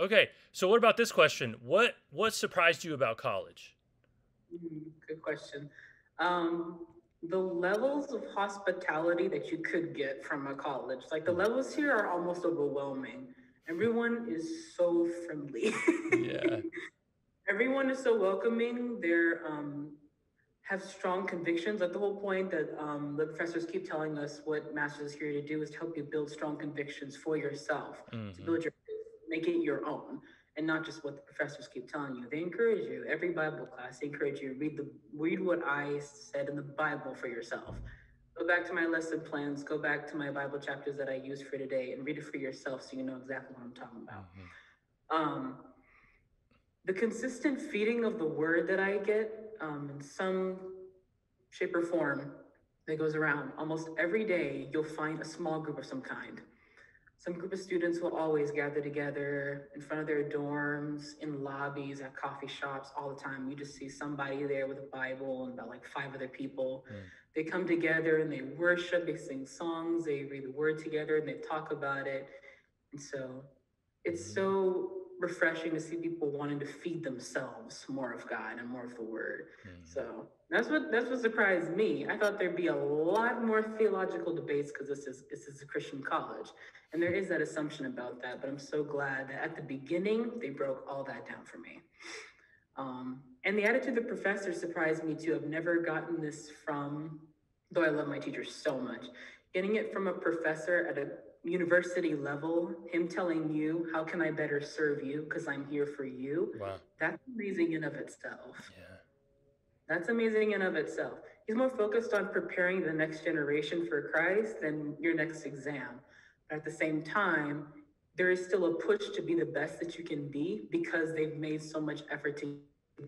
Okay, so what about this question? What what surprised you about college? Mm, Good question. Um, the levels of hospitality that you could get from a college, like the levels here are almost overwhelming. Everyone is so friendly. Yeah. Everyone is so welcoming. They're um, have strong convictions. Like the whole point that um, the professors keep telling us what Masters is here to do is to help you build strong convictions for yourself, to Mhm. build your make it your own, and not just what the professors keep telling you. They encourage you every Bible class. They encourage you read the read what I said in the Bible for yourself. Go back to my lesson plans. Go back to my Bible chapters that I used for today, and read it for yourself so you know exactly what I'm talking about um, the consistent feeding of the word that I get um, in some shape or form that goes around almost every day, you'll find a small group of some kind. Some group of students will always gather together in front of their dorms, in lobbies, at coffee shops all the time. You just see somebody there with a Bible and about like five other people. Mm. They come together and they worship, they sing songs, they read the word together, and they talk about it. And so it's Mhm. so refreshing to see people wanting to feed themselves more of God and more of the Word. Mhm. So that's what that's what surprised me. I thought there'd be a lot more theological debates because this is this is a Christian college, and there is that assumption about that. But I'm so glad that at the beginning they broke all that down for me. Um, and the attitude of the professor surprised me too. I've never gotten this from, though I love my teachers so much, getting it from a professor at a university level, him telling you, how can I better serve you? Because I'm here for you. Wow. That's amazing in of itself. Yeah. That's amazing in of itself. He's more focused on preparing the next generation for Christ than your next exam. But at the same time, there is still a push to be the best that you can be because they've made so much effort to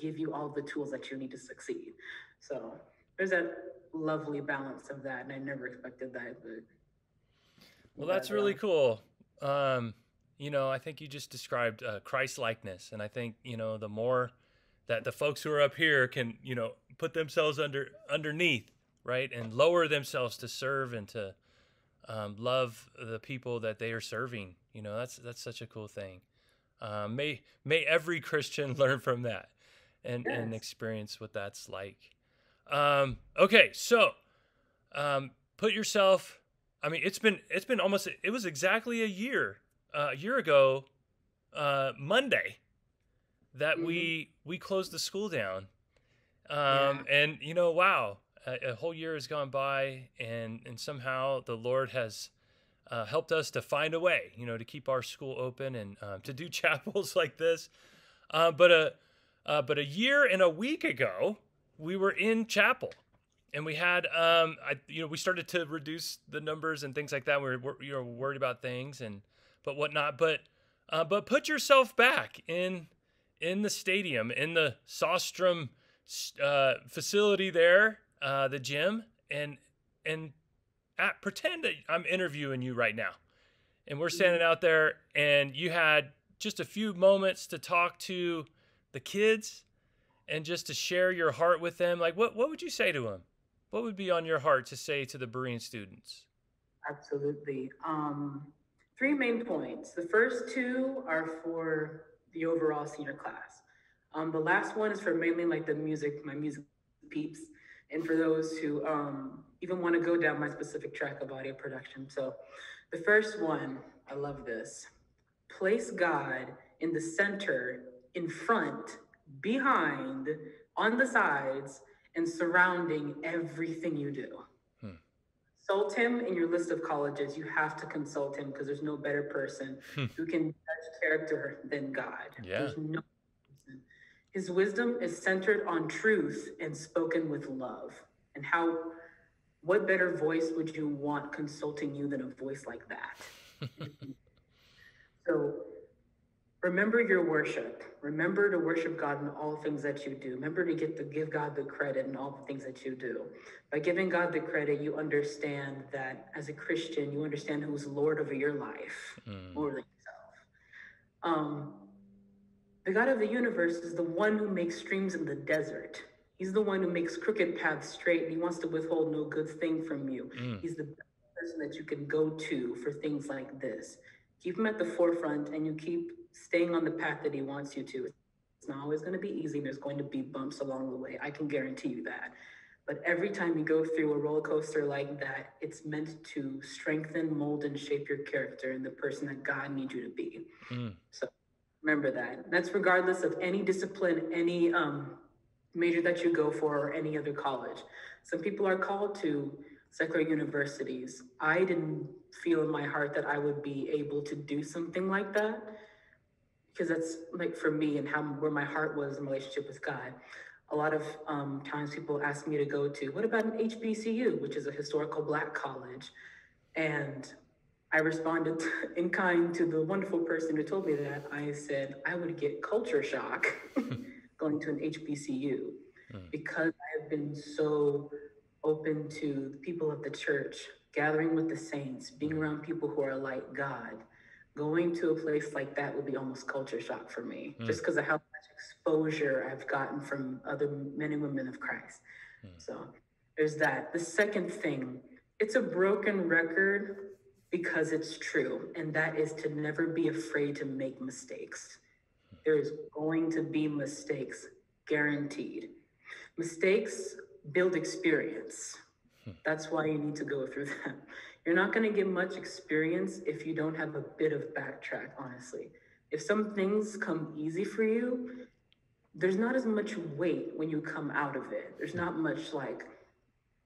give you all the tools that you need to succeed. So there's that lovely balance of that, and I never expected that. But Well, that's but, really um, cool. Um, you know, I think you just described uh, Christ likeness, and I think you know the more that the folks who are up here can you know put themselves under underneath, right, and lower themselves to serve and to um, love the people that they are serving. You know, that's that's such a cool thing. Um, may may every Christian learn from that and and experience what that's like. Um, okay, so um, put yourself. I mean, it's been it's been almost it was exactly a year uh, a year ago, uh, Monday, that we we closed the school down. Um, and you know, wow, a, a whole year has gone by, and and somehow the Lord has uh, helped us to find a way, you know, to keep our school open and um, to do chapels like this. Uh, but a uh, but a year and a week ago, we were in chapel, and we had um, I you know we started to reduce the numbers and things like that. We were you know worried about things and but whatnot. But uh, but put yourself back in in the stadium in the Sostrom uh, facility there, uh, the gym, and and at, pretend that I'm interviewing you right now, and we're standing out there, and you had just a few moments to talk to the kids, and just to share your heart with them. Like, what what would you say to them? What would be on your heart to say to the Berean students? Absolutely. Um, three main points. The first two are for the overall senior class. Um, the last one is for mainly like the music, my music peeps, and for those who um, even want to go down my specific track of audio production. So, the first one, I love this. Place God in the center, in front, behind, on the sides, and surrounding everything you do consult him in your list of colleges. You have to consult him because there's no better person Hmm. who can judge character than God. Yeah. No. His wisdom is centered on truth and spoken with love. And how, what better voice would you want consulting you than a voice like that? so remember your worship. Remember to worship God in all things that you do. Remember to get to give God the credit in all the things that you do. By giving God the credit, you understand that as a Christian, you understand who's Lord over your life Mm. more than yourself. Um, the God of the universe is the one who makes streams in the desert. He's the one who makes crooked paths straight, and he wants to withhold no good thing from you. Mm. He's the best person that you can go to for things like this. keep him at the forefront and you keep staying on the path that he wants you to. It's not always going to be easy. There's going to be bumps along the way. I can guarantee you that. But every time you go through a roller coaster like that, it's meant to strengthen, mold, and shape your character and the person that God needs you to be. Mm. So remember that. That's regardless of any discipline, any um, major that you go for, or any other college. Some people are called to secular universities. I didn't feel in my heart that I would be able to do something like that because that's like for me and how where my heart was in relationship with God. A lot of um, times people ask me to go to what about an HBCU, which is a historical Black college, and I responded in kind to the wonderful person who told me that. I said I would get culture shock going to an HBCU mm. because I have been so open to the people of the church, gathering with the saints, being around people who are like God. Going to a place like that would be almost culture shock for me, mm. just because of how much exposure I've gotten from other men and women of Christ. Mm. So there's that. The second thing, it's a broken record because it's true, and that is to never be afraid to make mistakes. There is going to be mistakes, guaranteed. Mistakes build experience. Hmm. That's why you need to go through them. You're not going to get much experience if you don't have a bit of backtrack, honestly. If some things come easy for you, there's not as much weight when you come out of it. There's not much like,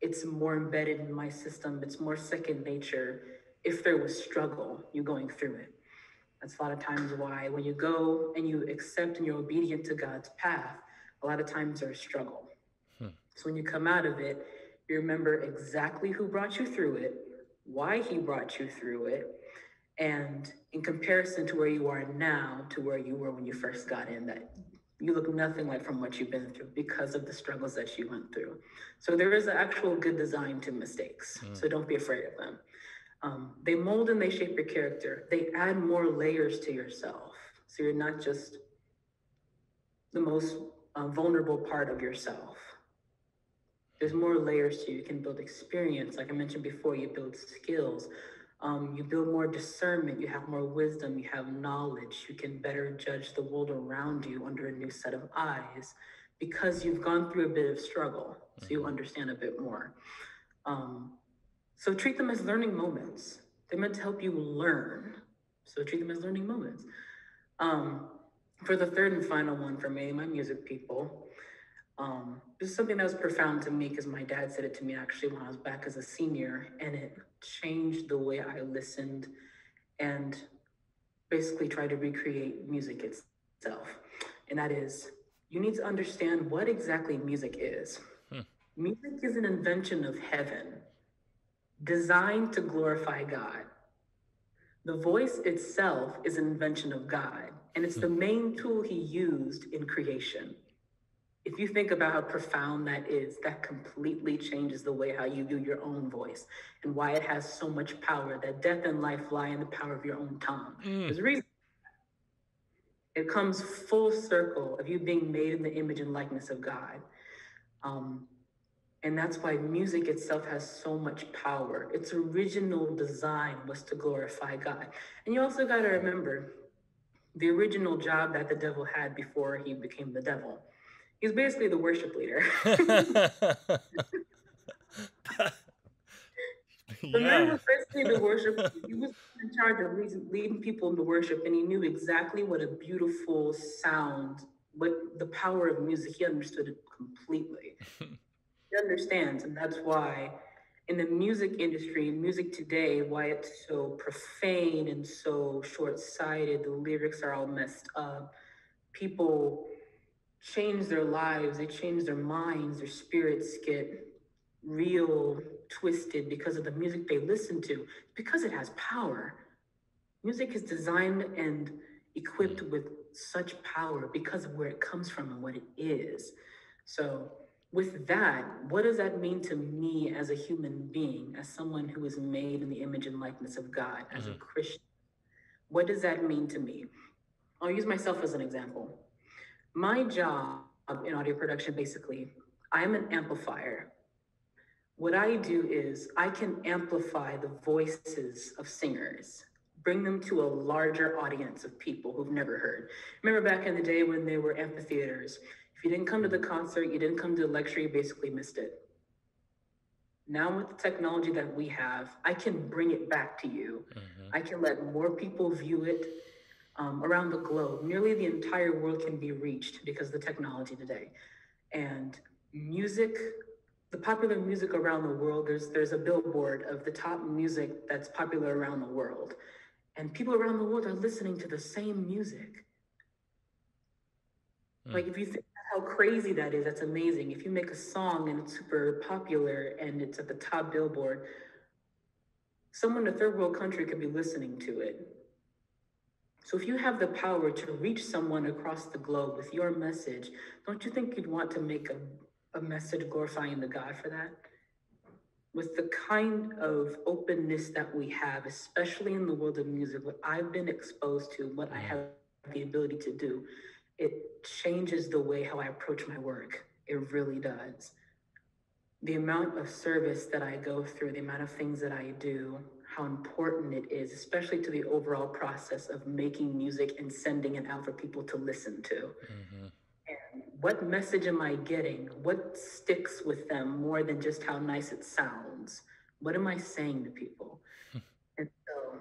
it's more embedded in my system, it's more second nature. If there was struggle, you going through it. That's a lot of times why when you go and you accept and you're obedient to God's path, a lot of times there's struggle. Hmm. So when you come out of it, you remember exactly who brought you through it, why he brought you through it, and in comparison to where you are now to where you were when you first got in, that you look nothing like from what you've been through because of the struggles that you went through. So there is an actual good design to mistakes. Mm. So don't be afraid of them. Um, they mold and they shape your character. They add more layers to yourself. So you're not just the most uh, vulnerable part of yourself. There's more layers to you. You can build experience. Like I mentioned before, you build skills. Um, you build more discernment. You have more wisdom. You have knowledge. You can better judge the world around you under a new set of eyes because you've gone through a bit of struggle. So you mm-hmm. understand a bit more. Um, so treat them as learning moments. They're meant to help you learn. So treat them as learning moments. Um, for the third and final one for me, my music people, um, this is something that was profound to me because my dad said it to me actually when I was back as a senior, and it changed the way I listened and basically tried to recreate music itself. And that is, you need to understand what exactly music is. Hmm. Music is an invention of heaven designed to glorify God. The voice itself is an invention of God, and it's the hmm. main tool he used in creation. If you think about how profound that is, that completely changes the way how you view your own voice and why it has so much power that death and life lie in the power of your own tongue. Mm. There's a reason. It comes full circle of you being made in the image and likeness of God. Um, and that's why music itself has so much power. Its original design was to glorify God. And you also got to remember the original job that the devil had before he became the devil. He's basically the worship leader. The man was basically the worship. He was in charge of leading people into worship, and he knew exactly what a beautiful sound, what the power of music. He understood it completely. He understands, and that's why in the music industry, music today, why it's so profane and so short-sighted. The lyrics are all messed up. People change their lives, they change their minds, their spirits get real twisted because of the music they listen to, because it has power. Music is designed and equipped with such power because of where it comes from and what it is. So with that, what does that mean to me as a human being, as someone who is made in the image and likeness of God, as mm-hmm. a Christian? What does that mean to me? I'll use myself as an example. My job in audio production, basically, I'm an amplifier. What I do is I can amplify the voices of singers, bring them to a larger audience of people who've never heard. Remember back in the day when there were amphitheaters? If you didn't come to the concert, you didn't come to the lecture, you basically missed it. Now, with the technology that we have, I can bring it back to you. Mm-hmm. I can let more people view it um, around the globe. Nearly the entire world can be reached because of the technology today. And music, the popular music around the world, there's there's a billboard of the top music that's popular around the world. And people around the world are listening to the same music. Mm. Like if you think how crazy that is, that's amazing. If you make a song and it's super popular and it's at the top billboard, someone in a third world country could be listening to it. So if you have the power to reach someone across the globe with your message, don't you think you'd want to make a, a message glorifying the God for that? With the kind of openness that we have, especially in the world of music, what I've been exposed to, what I mm-hmm. have the ability to do, it changes the way how I approach my work. It really does. The amount of service that I go through, the amount of things that I do, how important it is, especially to the overall process of making music and sending it out for people to listen to. Mm-hmm. And what message am I getting? What sticks with them more than just how nice it sounds? What am I saying to people? and so,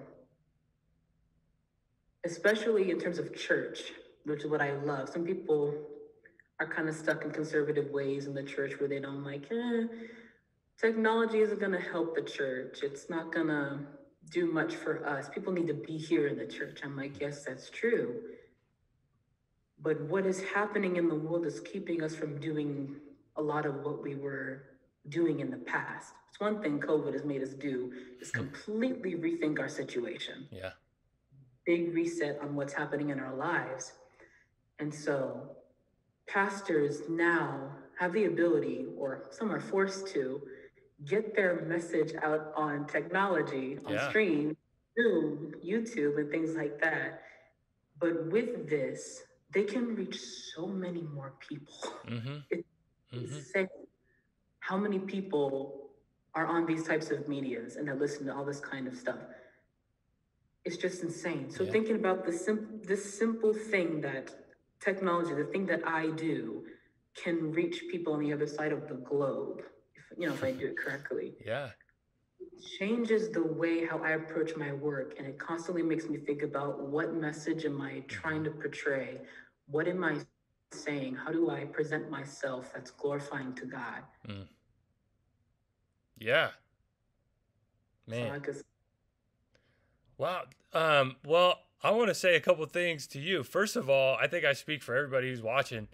especially in terms of church, which is what I love, some people are kind of stuck in conservative ways in the church where they don't like, eh, technology isn't going to help the church. It's not going to do much for us. People need to be here in the church. I'm like, yes, that's true. But what is happening in the world is keeping us from doing a lot of what we were doing in the past. It's one thing COVID has made us do is hmm. completely rethink our situation. Yeah. Big reset on what's happening in our lives. And so pastors now have the ability, or some are forced to, get their message out on technology, on yeah. stream, Zoom, YouTube, and things like that. But with this, they can reach so many more people. Mm-hmm. It's mm-hmm. insane how many people are on these types of medias and that listen to all this kind of stuff. It's just insane. So yeah. thinking about the sim- this simple thing that technology, the thing that I do, can reach people on the other side of the globe you know, if I do it correctly. Yeah. It changes the way how I approach my work. And it constantly makes me think about what message am I trying to portray? What am I saying? How do I present myself that's glorifying to God? Mm. Yeah. Man. So wow. Um, well, I want to say a couple things to you. First of all, I think I speak for everybody who's watching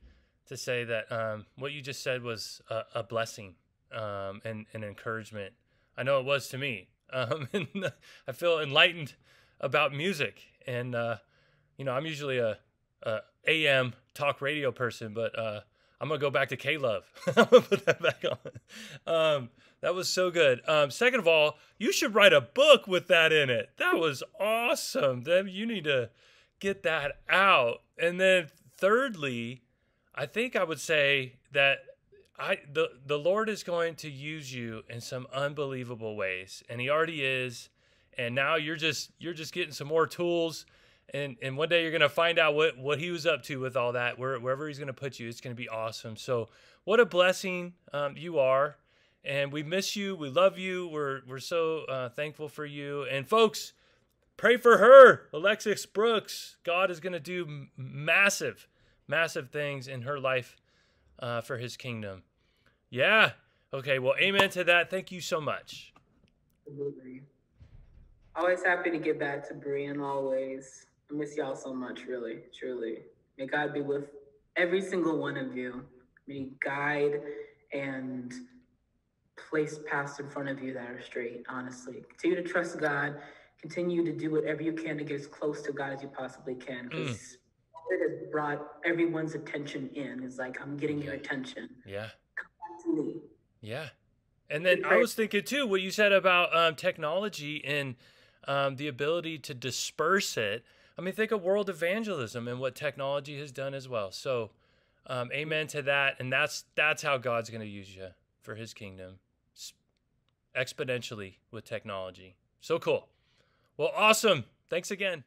to say that um, what you just said was a, a blessing um, and, and encouragement. I know it was to me. Um, and I feel enlightened about music. And, uh, you know, I'm usually a, a AM talk radio person, but uh, I'm going to go back to K Love. I'm going to put that back on. Um, that was so good. Um, second of all, you should write a book with that in it. That was awesome. Then you need to get that out. And then thirdly, I think I would say that I the the Lord is going to use you in some unbelievable ways, and He already is. And now you're just you're just getting some more tools, and and one day you're gonna find out what what He was up to with all that. Where, wherever He's gonna put you, it's gonna be awesome. So what a blessing um, you are, and we miss you. We love you. We're we're so uh, thankful for you. And folks, pray for her, Alexis Brooks. God is gonna do massive, massive things in her life. Uh, for his kingdom. Yeah. Okay. Well, amen to that. Thank you so much. Absolutely. Always happy to get back to Berean. Always. I miss y'all so much, really, truly. May God be with every single one of you. May He guide and place paths in front of you that are straight, honestly. Continue to trust God. Continue to do whatever you can to get as close to God as you possibly can. Because mm. it has brought everyone's attention in. It's like, I'm getting your attention. Yeah. Yeah. And then I was thinking too what you said about um, technology and um, the ability to disperse it. I mean, think of world evangelism and what technology has done as well. So, um, amen to that. And that's that's how God's going to use you for His kingdom, exponentially with technology. So cool. Well, awesome. thanks again.